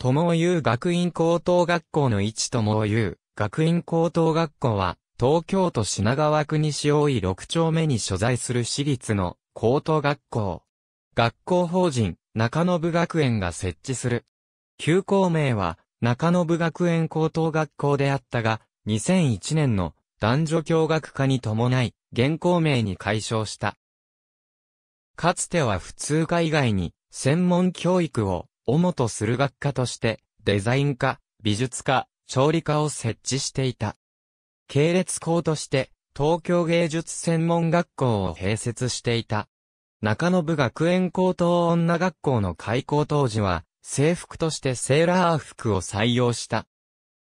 友優学院高等学校の一友優学院高等学校は、東京都品川区西大井6丁目に所在する私立の高等学校。学校法人中延学園が設置する。旧校名は中延学園高等学校であったが、2001年の男女共学化に伴い、現校名に改称した。かつては普通科以外に専門教育を主とする学科としてデザイン科、美術科、調理科を設置していた。系列校として東京芸術専門学校を併設していた。中延学園高等女学校の開校当時は制服としてセーラー服を採用した。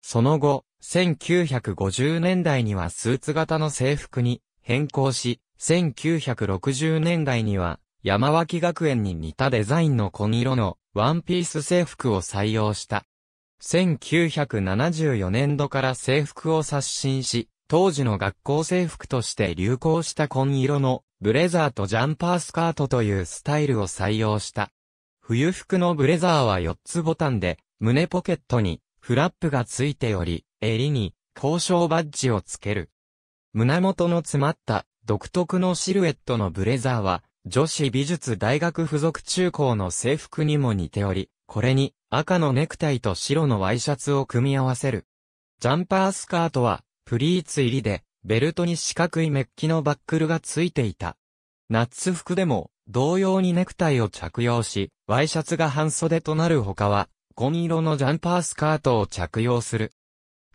その後、1950年代にはスーツ型の制服に変更し、1960年代には山脇学園に似たデザインの紺色のワンピース制服を採用した。1974年度から制服を刷新し、当時の学校制服として流行した紺色のブレザーとジャンパースカートというスタイルを採用した。冬服のブレザーは4つボタンで、胸ポケットにフラップがついており、襟に交渉バッジをつける。胸元の詰まった独特のシルエットのブレザーは、女子美術大学附属中高の制服にも似ており、これに赤のネクタイと白のワイシャツを組み合わせる。ジャンパースカートは、プリーツ入りで、ベルトに四角いメッキのバックルがついていた。夏服でも、同様にネクタイを着用し、ワイシャツが半袖となる他は、紺色のジャンパースカートを着用する。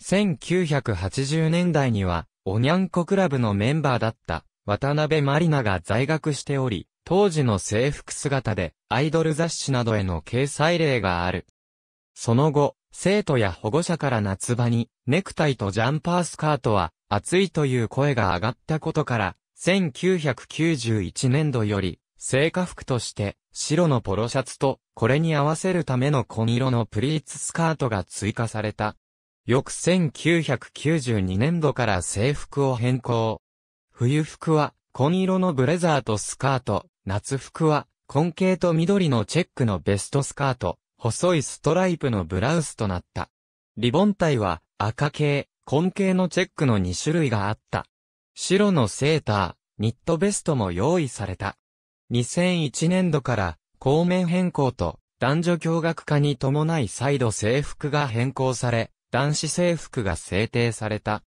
1980年代には、おにゃんこクラブのメンバーだった渡辺まりなが在学しており、当時の制服姿でアイドル雑誌などへの掲載例がある。その後、生徒や保護者から夏場にネクタイとジャンパースカートは暑いという声が上がったことから、1991年度より、成果服として白のポロシャツとこれに合わせるための紺色のプリーツスカートが追加された。翌1992年度から制服を変更。冬服は紺色のブレザーとスカート、夏服は紺系と緑のチェックのベストスカート、細いストライプのブラウスとなった。リボン体は赤系、紺系のチェックの2種類があった。白のセーター、ニットベストも用意された。2001年度から後面変更と男女共学化に伴い再度制服が変更され、男子制服が制定された。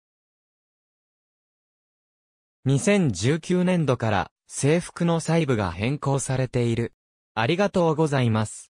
2019年度から制服の細部が変更されている。ありがとうございます。